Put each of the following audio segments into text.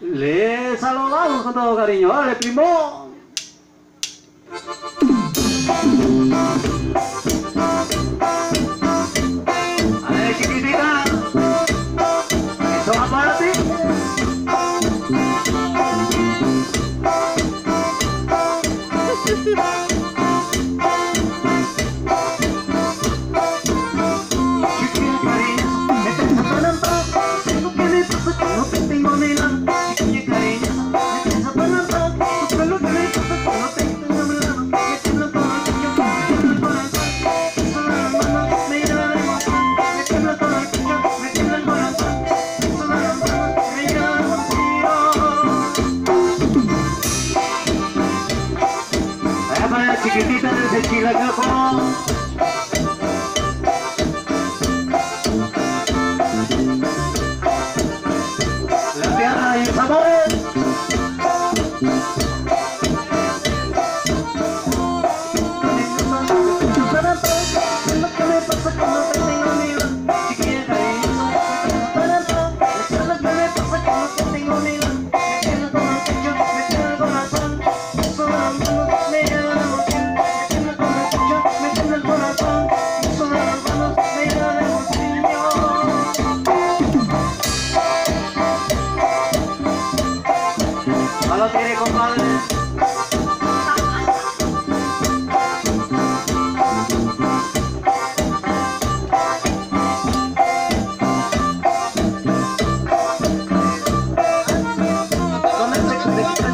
Le saludamos con todo cariño. ¡Dale, primo! A ver, chiquitita. Eso va para. chiquitita desde Chilacapa. Thank you.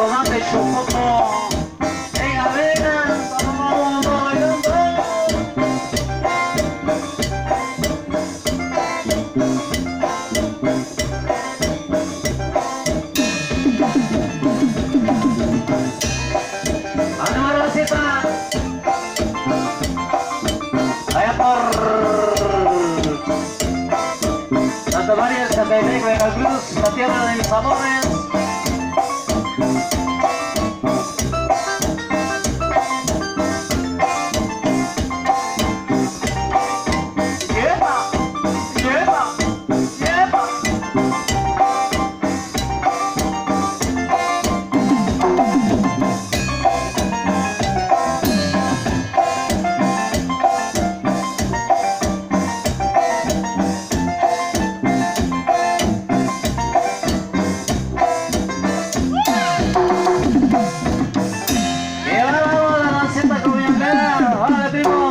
Todo pecho como en vamos bailando. A Vaya por Santa María, Santa Cruz, la tierra de mis amores. Música